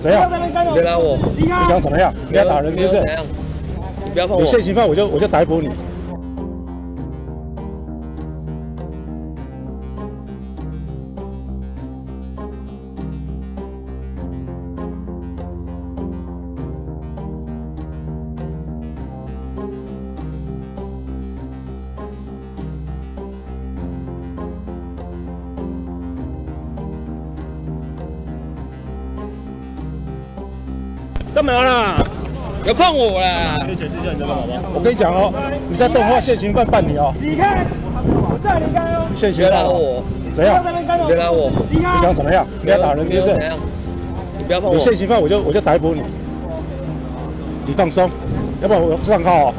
怎样？你别拉我！你想怎么样？你要打人是不是？怎样？你不要碰我！你现行犯我就我就逮捕你。干嘛啦？要碰我啦！可以解释一下你在干嘛吗？我跟你讲哦，你在动画现行犯办理哦。离开！我再离开哦。现行犯我。怎样？你别拉我！你想怎么样？你要打人是不是？你不要碰我！你现行犯我就我就逮捕你。你放松，要不然我不上铐哦。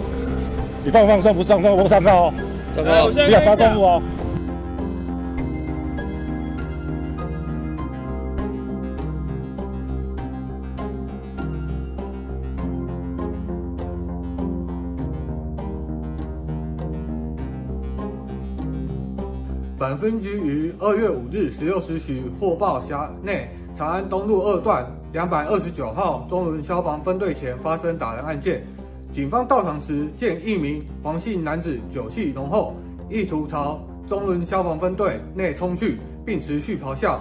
你放放松不上松我上铐哦。上铐！不要发公务哦。本分局于二月五日十六时许获报辖内长安东路二段两百二十九号中仑消防分队前发生打人案件。警方到场时，见一名黄姓男子酒气浓厚，意图朝中仑消防分队内冲去，并持续咆哮。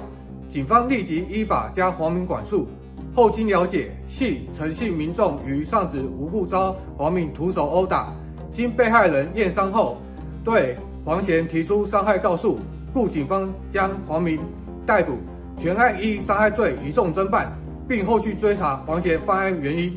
警方立即依法将黄明管束。后经了解，系陈姓民众于上址无故遭黄明徒手殴打，经被害人验伤后，对。黄贤提出伤害告诉，故警方将黄明逮捕，全案依伤害罪移送侦办，并后续追查黄贤犯案原因。